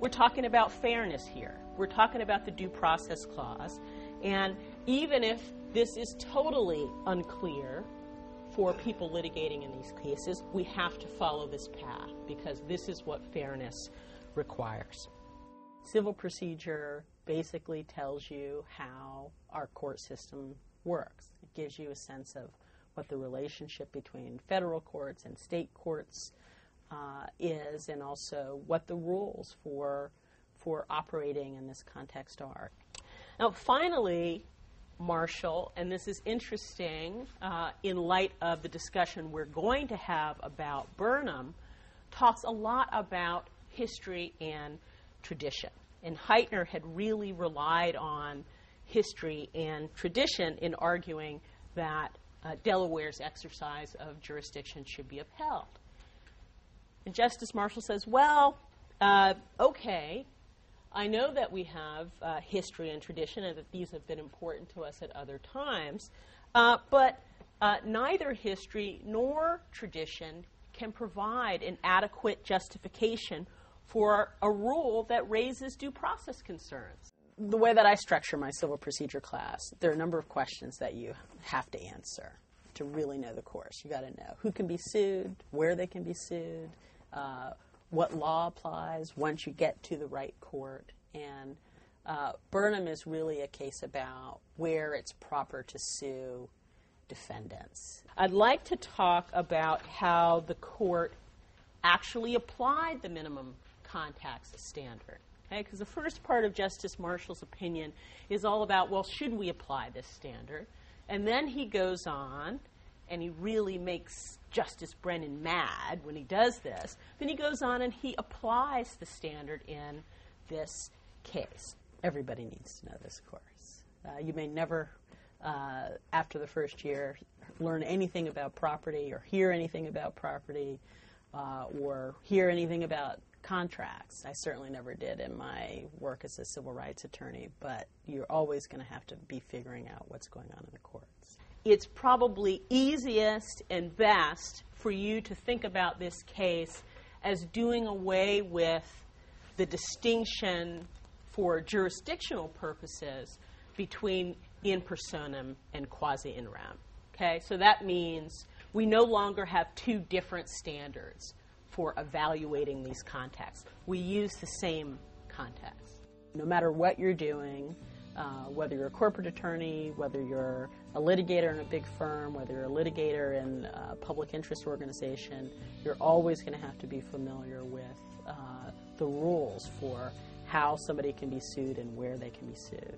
we're talking about fairness here. We're talking about the due process clause. And even if this is totally unclear for people litigating in these cases, we have to follow this path because this is what fairness requires. Civil procedure basically tells you how our court system works. It gives you a sense of what the relationship between federal courts and state courts uh, is, and also what the rules for for operating in this context are. Now, finally, Marshall, and this is interesting uh, in light of the discussion we're going to have about Burnham, talks a lot about history and tradition. And Heitner had really relied on history and tradition in arguing that uh, Delaware's exercise of jurisdiction should be upheld. And Justice Marshall says, well, uh, okay, I know that we have uh, history and tradition and that these have been important to us at other times, uh, but uh, neither history nor tradition can provide an adequate justification for a rule that raises due process concerns. The way that I structure my civil procedure class, there are a number of questions that you have to answer to really know the course. You've got to know who can be sued, where they can be sued, uh, what law applies once you get to the right court. And uh, Burnham is really a case about where it's proper to sue defendants. I'd like to talk about how the court actually applied the minimum contacts standard. Okay, because the first part of Justice Marshall's opinion is all about, well, should we apply this standard? And then he goes on, and he really makes Justice Brennan mad when he does this. Then he goes on and he applies the standard in this case. Everybody needs to know this course. Uh, you may never, uh, after the first year, learn anything about property or hear anything about property uh, or hear anything about contracts. I certainly never did in my work as a civil rights attorney, but you're always going to have to be figuring out what's going on in the courts. It's probably easiest and best for you to think about this case as doing away with the distinction for jurisdictional purposes between in personam and quasi in rem. Okay, so that means we no longer have two different standards for evaluating these contexts. We use the same context. No matter what you're doing, uh, whether you're a corporate attorney, whether you're a litigator in a big firm, whether you're a litigator in a public interest organization, you're always going to have to be familiar with uh, the rules for how somebody can be sued and where they can be sued.